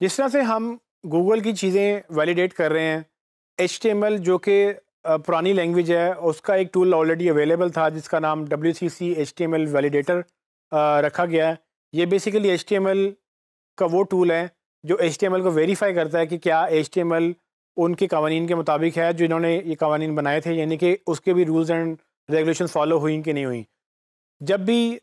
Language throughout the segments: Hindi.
जिस तरह से हम गूगल की चीज़ें वैलिडेट कर रहे हैं एचटीएमएल जो कि पुरानी लैंग्वेज है, उसका एक टूल ऑलरेडी अवेलेबल था जिसका नाम W C C H T M L validator रखा गया है। ये basically H T M L का वो टूल है जो एच टी एम एल को वेरीफाई करता है कि क्या एच टी एम एल उनके कवानीन के मुताबिक है, जो इन्होंने ये कवानीन बनाए थे, यानी कि उसके भी रूल्स एंड रेगुलेशन फॉलो हुई कि नहीं हुई। जब भी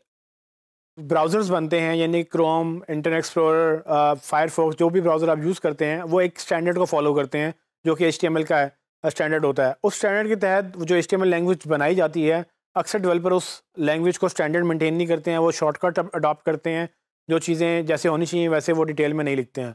ब्राउज़र्स बनते हैं, यानी क्रोम इंटरनेट एक्सप्लोरर फायरफॉक्स जो भी ब्राउज़र आप यूज़ करते हैं, वो एक स्टैंडर्ड को फॉलो करते हैं, जो कि एचटीएमएल का स्टैंडर्ड होता है। उस स्टैंडर्ड के तहत जो एचटीएमएल लैंग्वेज बनाई जाती है, अक्सर डेवलपर उस लैंग्वेज को स्टैंडर्ड मेंटेन नहीं करते हैं, वो शॉर्टकट अडॉप्ट करते हैं, जो चीज़ें जैसे होनी चाहिए, वैसे वो डिटेल में नहीं लिखते हैं।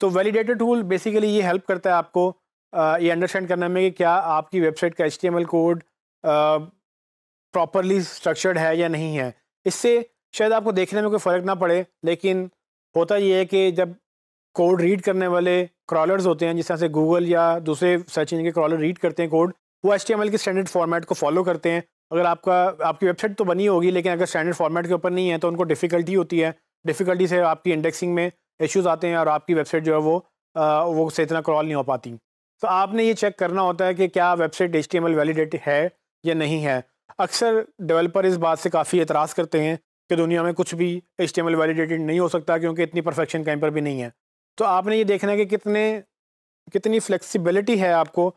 तो वैलिडेटर टूल बेसिकली ये हेल्प करता है आपको ये अंडरस्टैंड करने में कि क्या आपकी वेबसाइट का एचटीएमएल कोड प्रॉपरली स्ट्रक्चर्ड है या नहीं है। इससे शायद आपको देखने में कोई फ़र्क ना पड़े लेकिन होता ये है कि जब कोड रीड करने वाले क्रॉलर्स होते हैं जिस तरह से गूगल या दूसरे सर्च इंजन के क्रॉलर रीड करते हैं कोड वो एचटीएमएल के स्टैंडर्ड फॉर्मेट को फॉलो करते हैं। अगर आपका आपकी वेबसाइट तो बनी होगी लेकिन अगर स्टैंडर्ड फॉर्मेट के ऊपर नहीं है तो उनको डिफ़िकल्टी होती है। डिफ़िकल्टी से आपकी इंडेक्सिंग में इश्यूज़ आते हैं और आपकी वेबसाइट जो है वो आ, वो से इतना क्रॉल नहीं हो पाती। तो आपने ये चेक करना होता है कि क्या वेबसाइट एच वैलिडेट है या नहीं है। अक्सर डेवलपर इस बात से काफ़ी एतराज़ करते हैं कि दुनिया में कुछ भी एच वैलिडेटेड नहीं हो सकता क्योंकि इतनी परफेक्शन कहीं पर भी नहीं है। तो आपने ये देखना है कि कितने कितनी फ्लेक्सिबिलिटी है आपको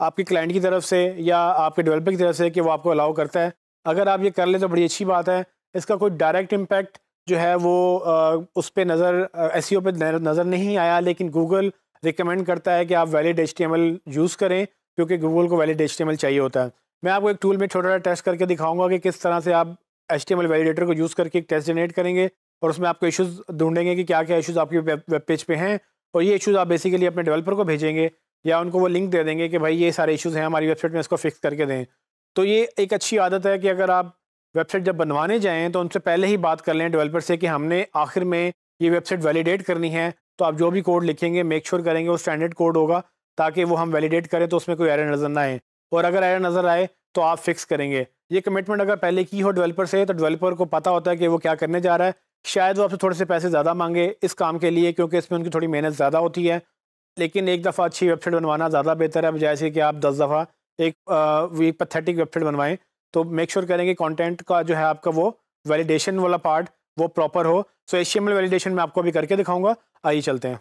आपके क्लाइंट की तरफ़ से या आपके डेवलपर की तरफ़ से कि वो आपको अलाउ करता है। अगर आप ये कर ले तो बड़ी अच्छी बात है। इसका कोई डायरेक्ट इम्पैक्ट जो है वो आ, उस पर नज़र एस पे नज़र नहीं आया लेकिन गूगल रिकमेंड करता है कि आप वैलिड एच यूज़ करें क्योंकि गूगल को वैलिड एच चाहिए होता है। मैं आपको एक टूल में छोटा छोटा टेस्ट करके दिखाऊँगा कि किस तरह से आप एच टी वैलिडेटर को यूज़ करके एक टेस्ट जनरेट करेंगे और उसमें आपको इशूज़ ढूंढेंगे कि क्या क्या इशूज़ आपके वेब पेज पे हैं और ये इशूज़ आप बेसिकली अपने डेवलपर को भेजेंगे या उनको वो लिंक दे देंगे कि भाई ये सारे इशूज़ हैं, हमारी वेबसाइट में इसको फिक्स करके दें। तो ये एक अच्छी आदत है कि अगर आप वेबसाइट जब बनवाने जाएँ तो उनसे पहले ही बात कर लें डेवलपर से कि हमने आखिर में ये वेबसाइट वैलिडेट करनी है तो आप जो भी कोड लिखेंगे मेक श्योर करेंगे वो स्टैंडर्ड कोड होगा, ताकि वो हम वैलिडेट करें तो उसमें कोई एरर नज़र ना आए। और अगर एरर नज़र आए तो आप फिक्स करेंगे। ये कमिटमेंट अगर पहले की हो डेवलपर से तो डेवलपर को पता होता है कि वो क्या करने जा रहा है। शायद वो आपसे थोड़े से पैसे ज़्यादा मांगे इस काम के लिए, क्योंकि इसमें उनकी थोड़ी मेहनत ज़्यादा होती है। लेकिन एक दफ़ा अच्छी वेबसाइट बनवाना ज़्यादा बेहतर है बजाय से कि आप दस दफ़ा एक एक पथेटिक वेबसाइट बनवाएँ तो मेक श्योर करेंगे कंटेंट का जो है आपका वो वैलिडेशन वाला पार्ट वो प्रॉपर हो। सो एच वैलिडेशन में आपको अभी करके दिखाऊँगा। आइए चलते हैं।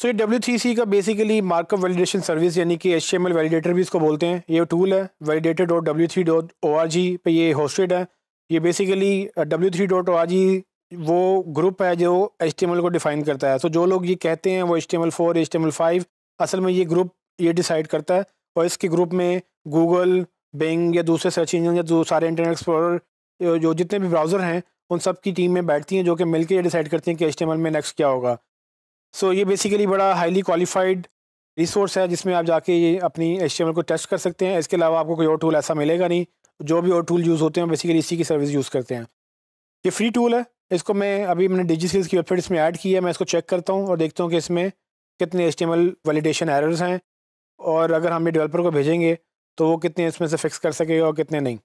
सो ये डब्ल्यू थ्री सी का बेसिकली मार्कअप वैलिडेशन सर्विस यानी कि एच वैलिडेटर भी इसको बोलते हैं। ये टूल है validator dot W three dot O R G पर ये होस्टेड है। ये basically W three dot O R G वो ग्रुप है जो एल को डिफाइन करता है। सो so, जो लोग ये कहते हैं वो H T M L four H T M L five असल में ये ग्रुप ये डिसाइड करता है। और इसके ग्रुप में गूगल बेंग या दूसरे सर्च इंजन या सारे इंटरनेट एक्सप्लोर जो जितने भी ब्राउज़र हैं उन सब की टीम में बैठती हैं जो कि मिलकर ये डिसाइड करती हैं कि एच में नेक्स्ट क्या होगा। सो so, ये बेसिकली बड़ा हाईली क्वालिफाइड रिसोर्स है जिसमें आप जाके ये अपनी एच को टेस्ट कर सकते हैं। इसके अलावा आपको कोई और टूल ऐसा मिलेगा नहीं। जो भी और टूल यूज़ होते हैं बेसिकली इसी की सर्विस यूज़ करते हैं। ये फ्री टूल है। इसको मैं अभी मैंने डिजिटल की वेबसाइट इसमें ऐड की है। मैं इसको चेक करता हूँ और देखता हूँ कि इसमें कितने एच वैलिडेशन एरर्स हैं। और अगर हम ये डेवलपर को भेजेंगे तो वो कितने इसमें से फिक्स कर सकेगा और कितने नहीं।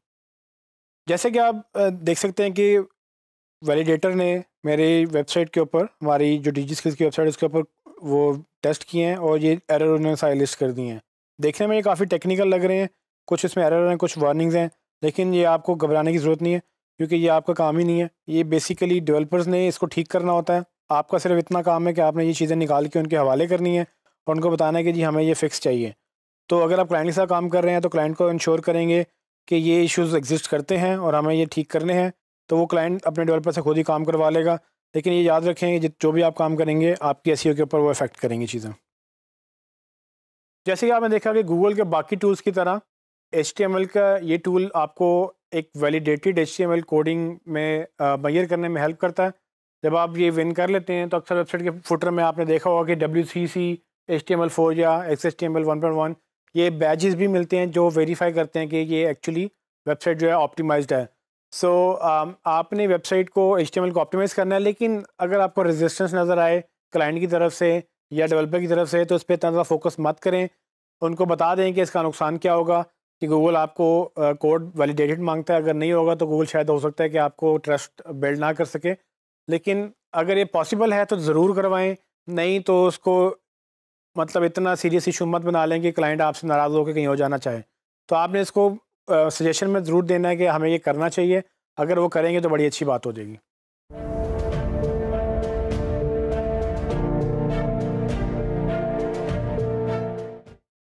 जैसे कि आप देख सकते हैं कि वैलिडेटर ने मेरी वेबसाइट के ऊपर, हमारी जो डिजी स्किल्स की वेबसाइट उसके ऊपर वो टेस्ट किए हैं और ये एरर उन्होंने सारी लिस्ट कर दी हैं। देखने में ये काफ़ी टेक्निकल लग रहे हैं, कुछ इसमें एरर हैं, कुछ वार्निंग्स हैं, लेकिन ये आपको घबराने की ज़रूरत नहीं है, क्योंकि ये आपका काम ही नहीं है। ये बेसिकली डेवलपर्स ने इसको ठीक करना होता है। आपका सिर्फ़ इतना काम है कि आपने ये चीज़ें निकाल के उनके हवाले करनी है और उनको बताना है कि जी हमें ये फ़िक्स चाहिए। तो अगर आप क्लाइंट के साथ काम कर रहे हैं तो क्लाइंट को इंश्योर करेंगे कि ये इश्यूज़ एग्जिस्ट करते हैं और हमें ये ठीक करने हैं। तो वो क्लाइंट अपने डेवलपर से खुद ही काम करवा लेगा। लेकिन ये याद रखें जो भी आप काम करेंगे, आपकी एस के ऊपर वो इफ़ेक्ट करेंगी चीज़ें। जैसे कि आपने देखा कि गूगल के बाकी टूल्स की तरह एचटीएमएल का ये टूल आपको एक वैलिडेटेड एचटीएमएल कोडिंग में मैयर करने में हेल्प करता है। जब आप ये विन कर लेते हैं तो अक्सर वेबसाइट के फुटर में आपने देखा होगा कि W C C H T M L four या X H T M L one point one ये बैजेस भी मिलते हैं जो वेरीफाई करते हैं कि ये एक्चुअली वेबसाइट जो है ऑप्टिमाइज्ड है। सो so, um, आपने वेबसाइट को एच को ऑप्टिमाइज़ करना है लेकिन अगर आपको रेजिस्टेंस नज़र आए क्लाइंट की तरफ़ से या डेवलपर की तरफ़ से तो उस पर इतना ज़्यादा फोकस मत करें। उनको बता दें कि इसका नुकसान क्या होगा कि गूगल आपको कोड वैलिडेटेड माँगता है। अगर नहीं होगा तो गूगल शायद हो सकता है कि आपको ट्रस्ट बिल्ड ना कर सके। लेकिन अगर ये पॉसिबल है तो ज़रूर करवाएँ। नहीं तो उसको मतलब इतना सीरियस इशू मत बना लें कि क्लाइंट आपसे नाराज़ होकर कहीं हो जाना चाहे। तो आपने इसको सजेशन में ज़रूर देना है कि हमें ये करना चाहिए। अगर वो करेंगे तो बड़ी अच्छी बात हो जाएगी।